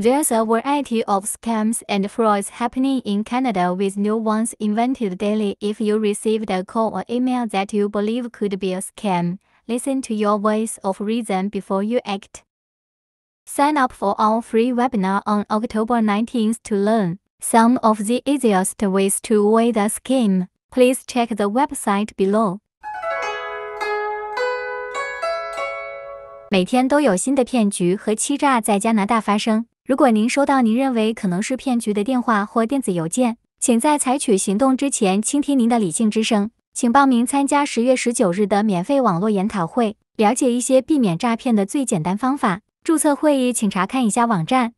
There's a variety of scams and frauds happening in Canada with new ones invented daily. If you received a call or email that you believe could be a scam, listen to your voice of reason before you act. Sign up for our free webinar on October 19th to learn some of the easiest ways to avoid a scam. Please check the website below. 每天都有新的骗局和欺诈在加拿大发生。如果您收到您认为可能是骗局的电话或电子邮件，请在采取行动之前倾听您的理性之声。 请报名参加十月十九日的免费网络研讨会，了解一些避免诈骗的最简单方法。注册会议，请查看以下网站